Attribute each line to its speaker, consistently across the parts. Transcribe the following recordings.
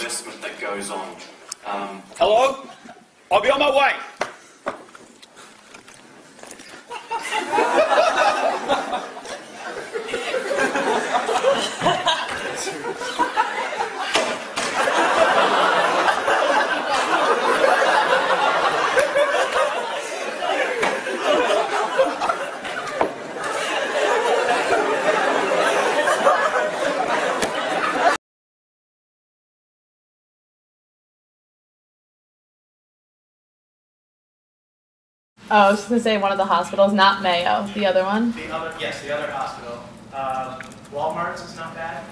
Speaker 1: investment that goes on. Um, Hello? I'll be on my way.
Speaker 2: Oh, I was just gonna say one of the hospitals, not Mayo, the other one.
Speaker 3: The other, yes, the other hospital. Um, Walmart's is not bad.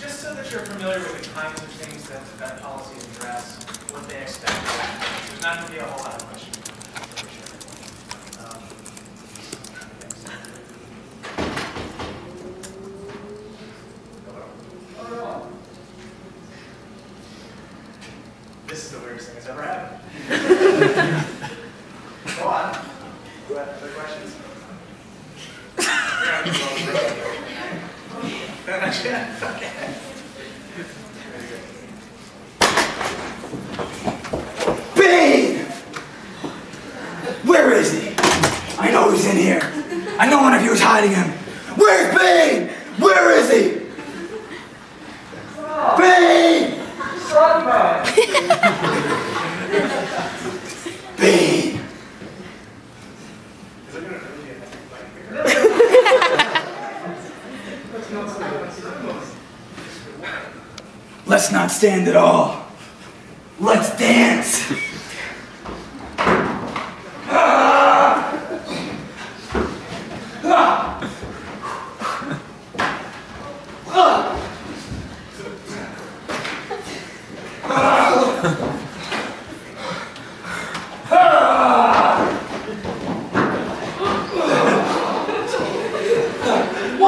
Speaker 3: Just so that you're familiar with the kinds of things that the that policy address, what they expect. There's not going to be a whole lot of questions. Um, This is the weirdest thing that's ever happened. Other questions?
Speaker 4: Bane! Where is he? I know he's in here. I know one of you is hiding him. Where's Bane? Where is he? Bane! Let's not stand at all. Let's dance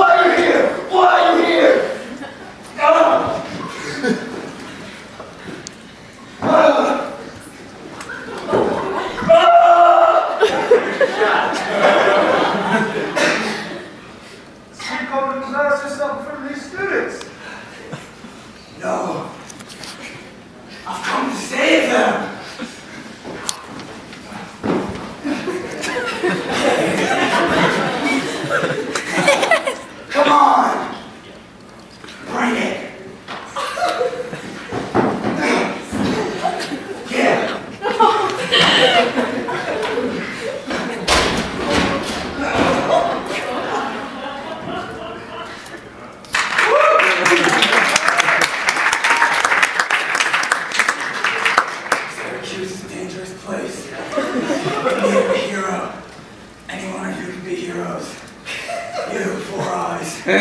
Speaker 4: are you here? Why are you here?
Speaker 5: You come to class yourself from these students.
Speaker 4: No. I've come to save them. Come on. Bring it. Yeah. Syracuse is a dangerous place. You need a hero. Any one of you can be heroes. You, four eyes. you,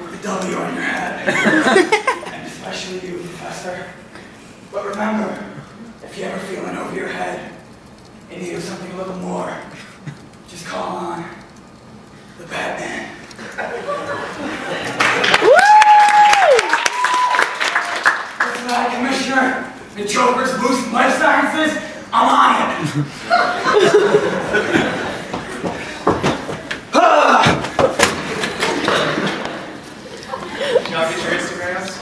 Speaker 4: with a W on your head. and especially you, Professor. But remember, if you ever feeling over your head and need something a little more, just call on the Batman. Joker's Boost Life Sciences, I'm on it. Can I get your Instagrams?